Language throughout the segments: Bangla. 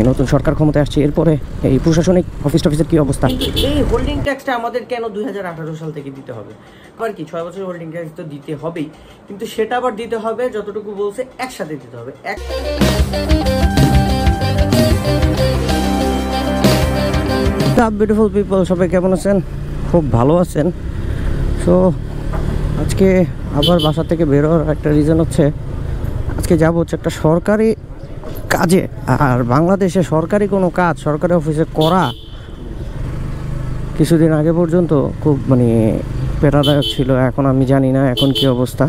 এই নতুন সরকার ক্ষমতায় আসছে এরপরে এই প্রশাসনিক অফিস টফিসের কি অবস্থা? এই হোল্ডিং ট্যাক্সটা আমাদের কেন দু হাজার আঠারো সাল থেকে দিতে হবে? আবার কি ছয় বছর হোল্ডিং ট্যাক্স তো দিতে হবেই। কিন্তু সেটা আবার দিতে হবে যতটুকু বলছে একসাথে দিতে হবে। এক বিউটিফুল পিপল সবাই কেমন আছেন? খুব ভালো আছেন। সো আজকে আবার বাসা থেকে বেরোর একটা রিজন হচ্ছে আজকে যাব হচ্ছে একটা সরকারি কাজে। আর বাংলাদেশে সরকারি কোনো কাজ, সরকারি অফিসে করা কিছুদিন আগে পর্যন্ত খুব মানে পেটাদায়ক ছিল, এখন আমি জানি না এখন কি অবস্থা।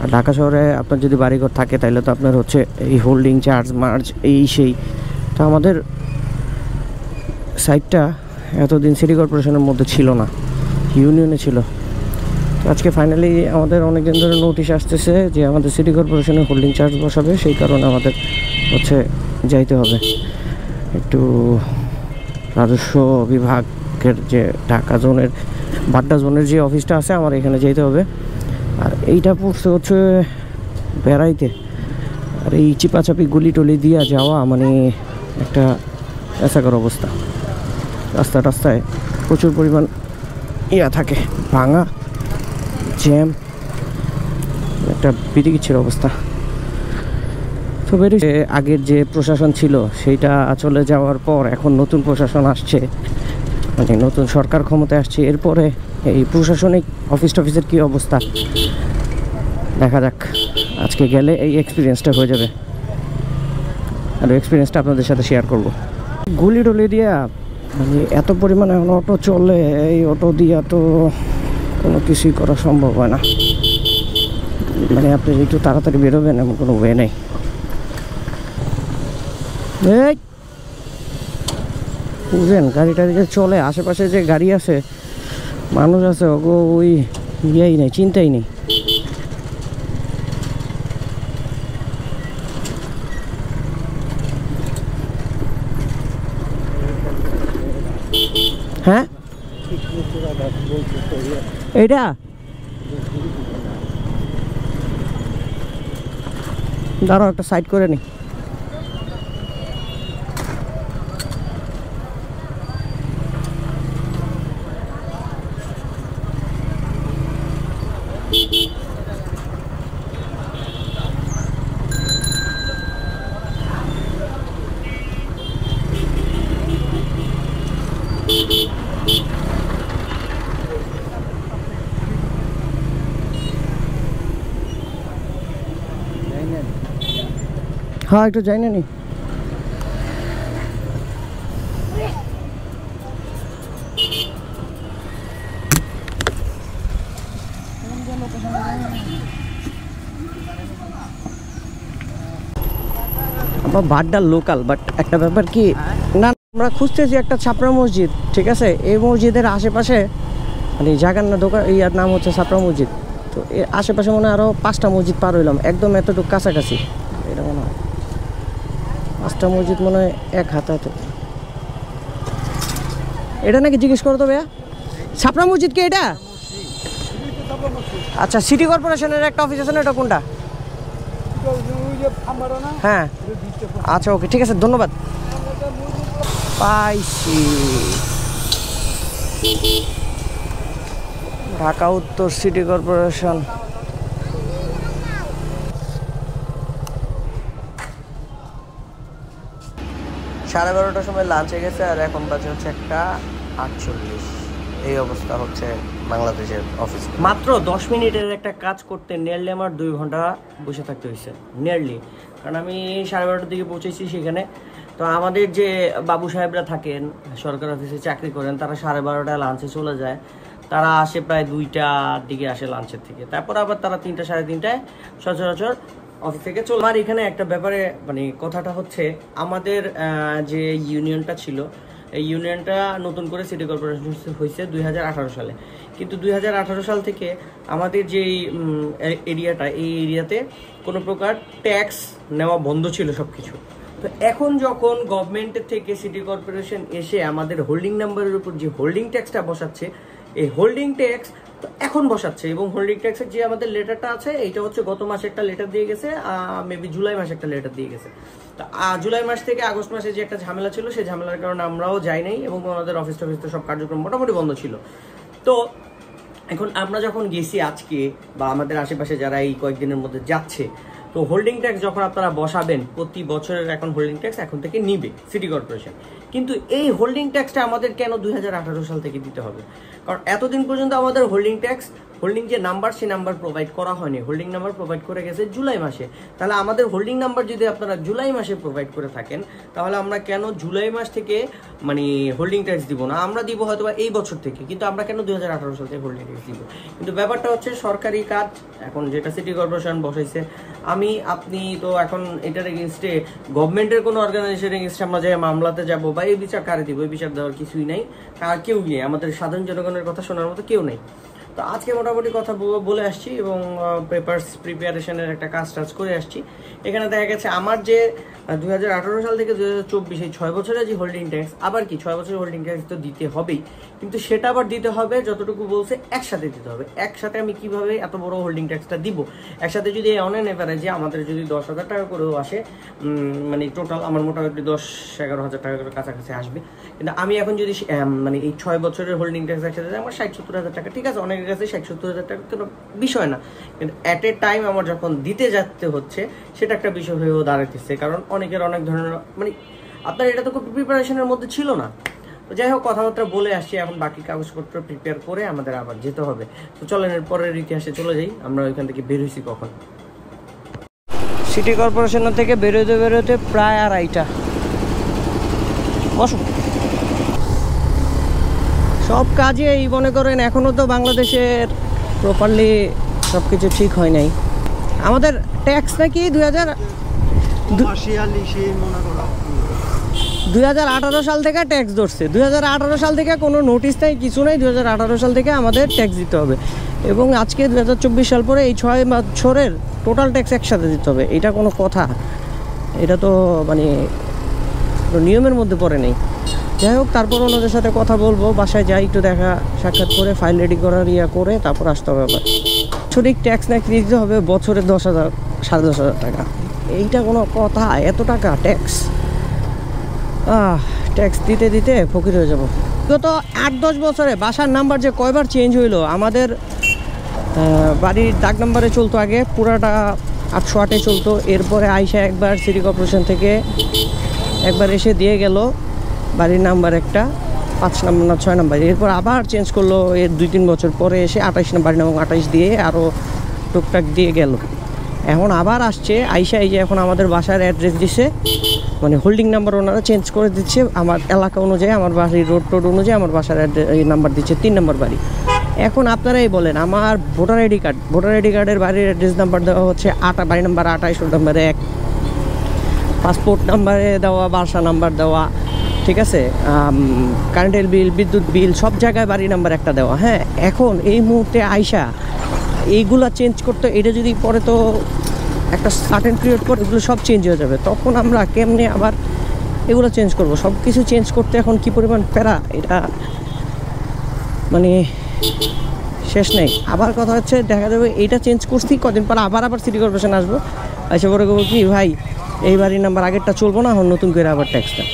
আর ঢাকা শহরে আপনার যদি বাড়িঘর থাকে তাহলে তো আপনার হচ্ছে এই হোল্ডিং চার্জ মার্জ এই সেই। তো আমাদের সাইটটা এতদিন সিটি কর্পোরেশনের মধ্যে ছিল না, ইউনিয়নে ছিল। আজকে ফাইনালি আমাদের অনেক দিন ধরে নোটিশ আসতেছে যে আমাদের সিটি কর্পোরেশনে হোল্ডিং চার্জ বসাবে, সেই কারণে আমাদের হচ্ছে যাইতে হবে। একটু রাজস্ব বিভাগের যে ঢাকা জোনের, বাড্ডা জোনের যে অফিসটা আছে, আমার এখানে যেতে হবে। আর এইটা পড়ছে হচ্ছে বেড়াইতে। আর এই চিপাচাপি গুলি টলি দিয়া যাওয়া মানে একটা এসাকার অবস্থা। রাস্তা রাস্তায় প্রচুর পরিমাণ ইয়া থাকে, ভাঙা। জ্যাম। একটা বিদিকিচ্ছির অবস্থা। তো বেরি আগের যে প্রশাসন ছিল, সেইটা চলে যাওয়ার পর এখন নতুন প্রশাসন আসছে। মানে নতুন সরকার ক্ষমতায় আসছে। এরপরে এই প্রশাসনিক অফিস টফিসের কী অবস্থা? দেখা যাক। আজকে গেলে এই এক্সপিরিয়েন্সটা হয়ে যাবে। আর এক্সপিরিয়েন্সটা আপনাদের সাথে শেয়ার করব। গুলি টলি দিয়া মানে এত পরিমাণে অটো চলে, এই অটো দিয়া তো কোনো কিছুই করা সম্ভব হয় না। মানে আপনি একটু তাড়াতাড়ি বেরোবেন এমন কোনো ওয়ে নেই। বুঝলেন গাড়ি টাড়ি যে চলে, আশেপাশে যে গাড়ি আছে, মানুষ আছে, ওগো, ওই ইয়েই নেই, চিন্তাই নেই। হ্যাঁ? এইটা দাঁড়াও একটা সাইড করে নি। হ্যাঁ একটু যাই না। নি বাড্ডার লোকাল বাট একটা ব্যাপার কি, না, আমরা খুঁজতেছি একটা ছাপড়া মসজিদ, ঠিক আছে? এই মসজিদের আশেপাশে মানে জায়গার না দোকান, ইয়ার নাম হচ্ছে ছাপড়া মসজিদ। তো এর আশেপাশে মনে হয় আরও পাঁচটা মসজিদ পার হইলাম, একদম এতটুকু কাছাকাছি। এটা মনে হয়। পাঁচটা মসজিদ মনে হয় এক হাতে হাতে এটা নাকি জিজ্ঞেস করো তো ভাইয়া। ছাপড়া মসজিদ কি এটা? আচ্ছা সিটি কর্পোরেশনের একটা অফিস আছে না, এটা কোনটা? হ্যাঁ। আচ্ছা ওকে, ঠিক আছে, ধন্যবাদ। পাইছি। ঢাকা উত্তর সিটি কর্পোরেশন। সাড়ে বারোটার সময় লাঞ্চে গেছে আর এখন বাজে হচ্ছে একটা আটচল্লিশ। এই অবস্থা হচ্ছে বাংলাদেশের অফিস মাত্র দশ মিনিটের একটা কাজ করতে নিয়ারলি আমার দুই ঘণ্টা বসে থাকতে হয়েছে নিয়ারলি কারণ আমি সাড়ে বারোটার দিকে পৌঁছেছি সেখানে। তো আমাদের যে বাবু সাহেবরা থাকেন, সরকার অফিসে চাকরি করেন, তারা সাড়ে বারোটায় লাঞ্চে চলে যায়। তারা আসে প্রায় দুইটার দিকে আসে লাঞ্চের থেকে। তারপর আবার তারা তিনটা, সাড়ে তিনটায় সচরাচর অফিস থেকে চলে আমার এখানে একটা ব্যাপারে মানে কথাটা হচ্ছে, আমাদের যে ইউনিয়নটা ছিল, এই ইউনিয়নটা নতুন করে সিটি কর্পোরেশন হয়েছে দুই হাজার আঠারো সালে। কিন্তু দুই হাজার আঠারো সাল থেকে আমাদের যে এরিয়াটা, এই এরিয়াতে কোনো প্রকার ট্যাক্স নেওয়া বন্ধ ছিল সব কিছু তো এখন যখন গভর্নমেন্টের থেকে সিটি কর্পোরেশন এসে আমাদের হোল্ডিং নাম্বারের উপর যে হোল্ডিং ট্যাক্সটা বসাচ্ছে, এই হোল্ডিং ট্যাক্স এখন বসাচ্ছে এবং হোল্ডিং ট্যাক্সের যে আমাদের লেটারটা আছে এটা হচ্ছে গত মাসে একটা লেটার দিয়ে গেছে মেবি জুলাই মাসে একটা লেটার দিয়ে গেছে। তো জুলাই মাস থেকে আগস্ট মাসে যে একটা ঝামেলা ছিল, সেই ঝামেলার কারণে আমরাও যাই নাই এবং আমাদের অফিস টফিস তো সব কার্যক্রম মোটামুটি বন্ধ ছিল। তো, এখন আমরা যখন গেছি আজকে, বা আমাদের আশেপাশে যারা এই কয়েকদিনের মধ্যে যাচ্ছে তো হোল্ডিং ট্যাক্স যখন আপনারা বসাবেন, প্রতি বছরের এখন হোল্ডিং ট্যাক্স এখন থেকে নিবে সিটি কর্পোরেশন কিন্তু এই হোল্ডিং ট্যাক্সটা আমাদের কেন দুই হাজার আঠারো সাল থেকে দিতে হবে? কারণ এতদিন পর্যন্ত আমাদের হোল্ডিং ট্যাক্স হোল্ডিং যে নাম্বার সেই নাম্বার প্রোভাইড করা হয়নি। হোল্ডিং নাম্বার প্রোভাইড করে গেছে জুলাই মাসে। তাহলে আমাদের হোল্ডিং নাম্বার যদি আপনারা জুলাই মাসে প্রোভাইড করে থাকেন, তাহলে আমরা কেন জুলাই মাস থেকে মানে হোল্ডিং ট্যাক্স দিব না? আমরা দিব হয়তো এই বছর থেকে, কিন্তু আমরা কেন দুই সাল থেকে হোল্ডিং ট্যাক্স দিব? কিন্তু ব্যাপারটা হচ্ছে সরকারি কাজ, এখন যেটা সিটি কর্পোরেশন বসাইছে, আমি, আপনি তো এখন এটার এগেনস্টে গভর্নমেন্টের কোনো অর্গানাইজেশন এগেনস্টে আমরা যে মামলাতে যাব বা এই বিচার কারে দিব, এই বিচার দেওয়ার কিছুই নাই। আর কেউ নেই, আমাদের সাধারণ জনগণের কথা শোনার মতো কেউ নেই। তো আজকে মোটামুটি কথা বলে আসছি এবং পেপার্স প্রিপারেশনের একটা কাজ টাজ করে আসছি। এখানে দেখা গেছে আমার যে দুই সাল থেকে দুই হাজার চব্বিশ, এই ছয় বছরের যে হোল্ডিং ট্যাক্স আবার কি? ছয় বছরের হোল্ডিং ট্যাক্স তো দিতে হবেই। কিন্তু সেটা আবার দিতে হবে, যতটুকু বলছে একসাথে দিতে হবে। একসাথে আমি কীভাবে এত বড় হোল্ডিং ট্যাক্সটা দিব? একসাথে যদি অনেন এভারেজে আমাদের যদি দশ হাজার টাকা করেও আসে মানে টোটাল আমার মোটামুটি দশ, এগারো হাজার টাকা করে কাছাকাছি আসবে। কিন্তু আমি এখন যদি মানে এই ছয় বছরের হোল্ডিং ট্যাক্স একসাথে আমার ষাট সত্তর হাজার টাকা, ঠিক আছে, অনেকের কাছে ষাট সত্তর হাজার টাকা কোনো বিষয় না। কিন্তু অ্যাট এ টাইম আমার যখন দিতে যেতে হচ্ছে, সেটা একটা বিষয় হয়েও দাঁড়াইতেছে। কারণ অনেকের অনেক ধরনের মানে আপনার এটা তো খুব প্রিপারেশনের মধ্যে ছিল না। তো যাই হোক, কথাবার্তা বলে আসছি এখন বাকি কাগজপত্র প্রিপেয়ার করে আমাদের আবার যেতে হবে। তো চলেন এর পরের ইতিহাসে চলে যাই। আমরা ওইখান থেকে বের হয়েছি কখন? সিটি কর্পোরেশন থেকে বেরোতে বেরোতে প্রায় আড়াইটা। বসো। সব কাজে এই মনে করেন এখনও তো বাংলাদেশের প্রপারলি সব কিছু ঠিক হয় নাই। আমাদের ট্যাক্স নাকি দুই হাজার দুই হাজার আঠারো সাল থেকে ট্যাক্স ধরছে। দুই হাজার আঠারো সাল থেকে কোনো নোটিশ নাই কিছু নাই। দুই হাজার আঠারো সাল থেকে আমাদের ট্যাক্স দিতে হবে। এবং আজকে দু হাজার চব্বিশ সাল পরে এই ছয় বছরের টোটাল ট্যাক্স একসাথে দিতে হবে। এটা কোনো কথা। এটা তো মানে নিয়মের মধ্যে পড়ে নেই। যাই হোক তারপর ওনাদের সাথে কথা বলব। বাসায় যাই একটু দেখা সাক্ষাৎ করে ফাইল রেডি করার ইয়া করে তারপর আসতে হবে আবার। সঠিক ট্যাক্স নাকি দিতে হবে? বছরে দশ হাজার সাড়ে দশ হাজার টাকা। এইটা কোনো কথা, এত টাকা ট্যাক্স ট্যাক্স দিতে দিতে ফকির হয়ে যাব। গত আট দশ বছরে বাসার নাম্বার যে কয়বার চেঞ্জ হইল, আমাদের বাড়ির ডাক নাম্বারে চলতো আগে, পুরাটা আটশো আটে চলতো। এরপরে আইসা একবার সিটি কর্পোরেশন থেকে একবার এসে দিয়ে গেল, বাড়ির নাম্বার একটা, পাঁচ নাম্বার না ছয় নাম্বার এরপর আবার চেঞ্জ করল, এর দুই তিন বছর পরে এসে আঠাইশ নাম্বার এবং আঠাইশ দিয়ে আরও টুকটাক দিয়ে গেল। এখন আবার আসছে, আইসা এই যে এখন আমাদের বাসার অ্যাড্রেস দিছে। মানে হোল্ডিং নাম্বার ওনারা চেঞ্জ করে দিচ্ছে, আমার এলাকা অনুযায়ী, আমার বাড়ির রোড টোড অনুযায়ী আমার বাসার নাম্বার দিচ্ছে, তিন নম্বর বাড়ি। এখন আপনারাই বলেন, আমার voter ID card voter ID কার্ডের বাড়ির অ্যাড্রেস নাম্বার দেওয়া হচ্ছে আটা, বাড়ি নাম্বার আঠাইশ নাম্বার এক। পাসপোর্ট নাম্বারে দেওয়া, বাসা নাম্বার দেওয়া, ঠিক আছে? কারেন্টের বিল বিদ্যুৎ বিল সব জায়গায় বাড়ি নাম্বার একটা দেওয়া হ্যাঁ? এখন এই মুহূর্তে আইসা এইগুলা চেঞ্জ করতে, এটা যদি পরে তো একটা সার্টেন পিরিয়ড পর এগুলো সব চেঞ্জ হয়ে যাবে। তখন আমরা কেমনে আবার এগুলো চেঞ্জ করব? সব কিছু চেঞ্জ করতে এখন কি পরিমাণ প্যারা, এটা মানে শেষ নেই। আবার কথা হচ্ছে, দেখা যাবে এইটা চেঞ্জ করছি, কদিন পর আবার আবার সিটি কর্পোরেশন আসব। এসে পরে কি, ভাই, এই বাড়ির নাম্বার আগেরটা চলবো না, এখন নতুন করে আবার ট্যাক্সটা